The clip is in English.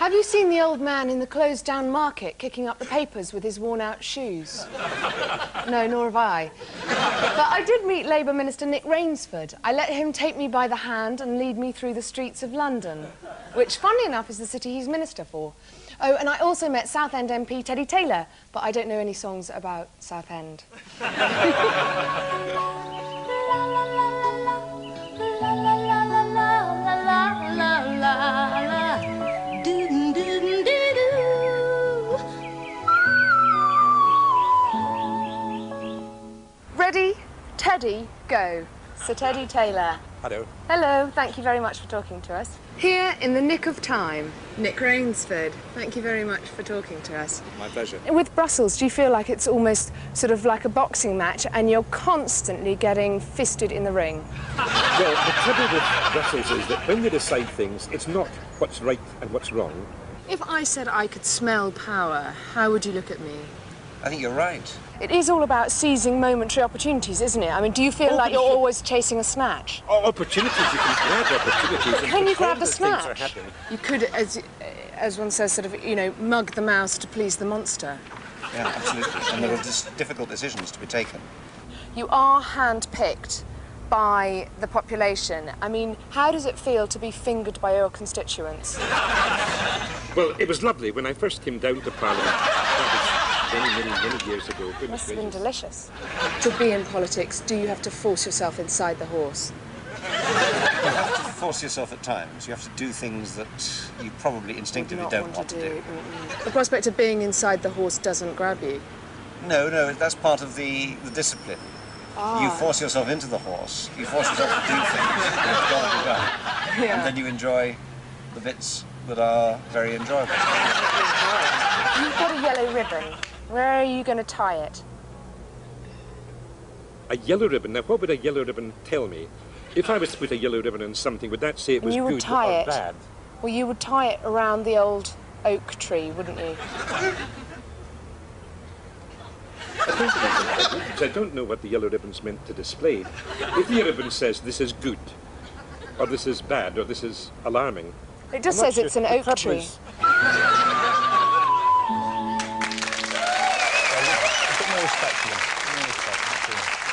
Have you seen the old man in the closed down market kicking up the papers with his worn out shoes? no, nor have I. But I did meet Labour Minister Nick Raynsford. I let him take me by the hand and lead me through the streets of London, which, funnily enough, is the city he's minister for. Oh, and I also met Southend MP Teddy Taylor, but I don't know any songs about Southend. Teddy, go. Sir Teddy Taylor. Hello. Hello, thank you very much for talking to us. Here in the nick of time, Nick Raynsford. Thank you very much for talking to us. My pleasure. With Brussels, do you feel like it's almost sort of like a boxing match and you're constantly getting fisted in the ring? Well, the trouble with Brussels is that when they decide things, it's not what's right and what's wrong. If I said I could smell power, how would you look at me? I think you're right. It is all about seizing momentary opportunities, isn't it? I mean, do you feel Oh, like you're always chasing a snatch? Oh, opportunities, you can grab opportunities. Can you grab the that things are snatch? You could, as, as one says, sort of, you know, mug the mouse to please the monster. Yeah, absolutely. And there are just difficult decisions to be taken. You are hand-picked by the population. I mean, how does it feel to be fingered by your constituents? Well, it was lovely when I first came down to Parliament. That was many, many, many years ago. Goodness Must have been delicious. To be in politics, do you have to force yourself inside the horse? You have to force yourself at times. You have to do things that you probably instinctively don't want to do. Mm-mm. The prospect of being inside the horse doesn't grab you. No, no, that's part of the, the discipline. Ah. You force yourself into the horse. You force yourself to do things that have got to be done. Yeah. And then you enjoy the bits that are very enjoyable. You've got a yellow ribbon. Where are you going to tie it? A yellow ribbon. Now, what would a yellow ribbon tell me? If I was to put a yellow ribbon on something, would that say it was You would good tie or it. bad? Well, you would tie it around the old oak tree, wouldn't you? I don't know what the yellow ribbon's meant to display. If the ribbon says this is good, or this is bad, or this is alarming, It just says it's an oak tree. respect to them. No respect,